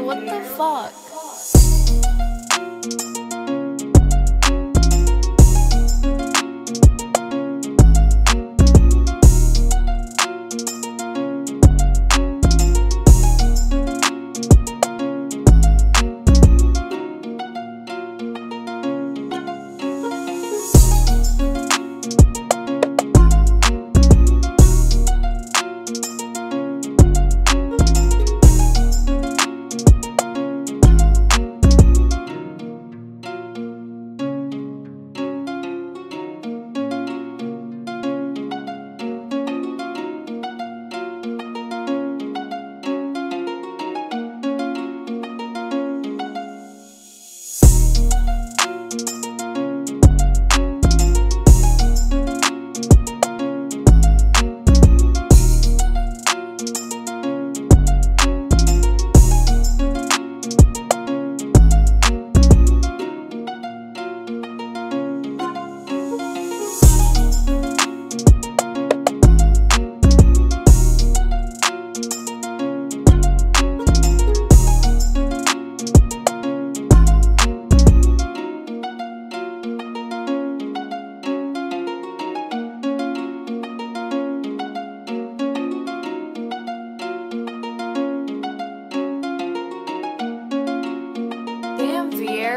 What the fuck?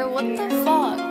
what the fuck?